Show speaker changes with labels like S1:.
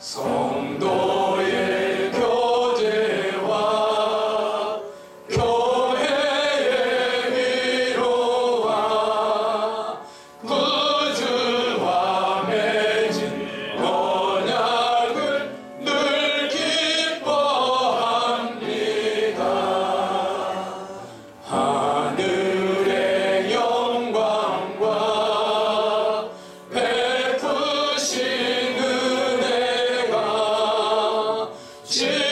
S1: そう。Yeah.